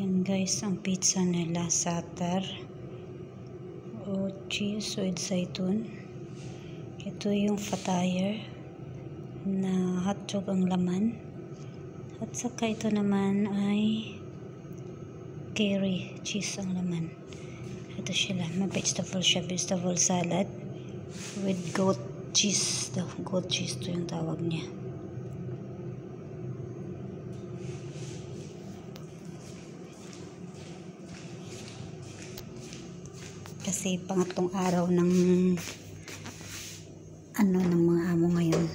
Yan guys, ang pizza nila satar o cheese with zaitun. Ito yung fatire na hotdog ang laman. At saka ito naman ay curry cheese ang laman. Ito sila, may vegetable siya, vegetable salad with goat cheese daw. Goat cheese to yung tawag niya. Kasi pangatlong araw ng ano ng mga amo ngayon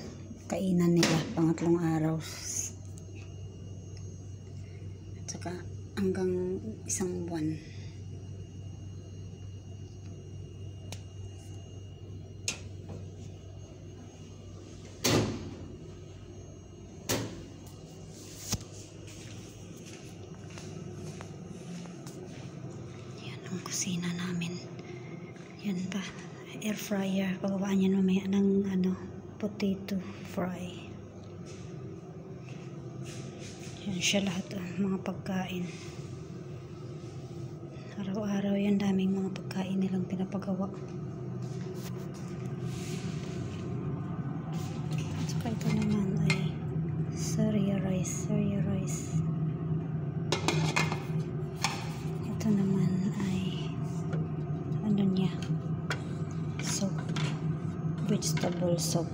kainan nila pangatlong araw. At saka hanggang isang buwan. Kusina namin yan pa. Air fryer. Pababaan yan mamaya ng ano potato fry. Yan siya lahat ah, mga pagkain. Araw-araw yan daming mga pagkain nilang pinapagawa. At saka ito naman ay saria rice. Saria vegetable soup.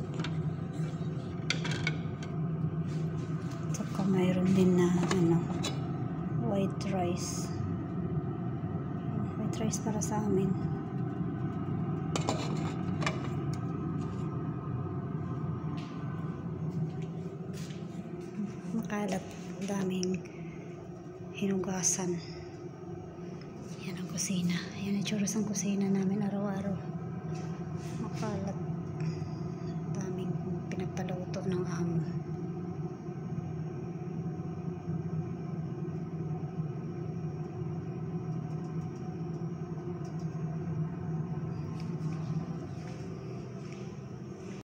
Saka mayroon din na ano white rice. White rice para sa amin. Makalat daming hinugasan. Yan ang kusina. Yan ang tsura sa kusina namin araw-araw ng.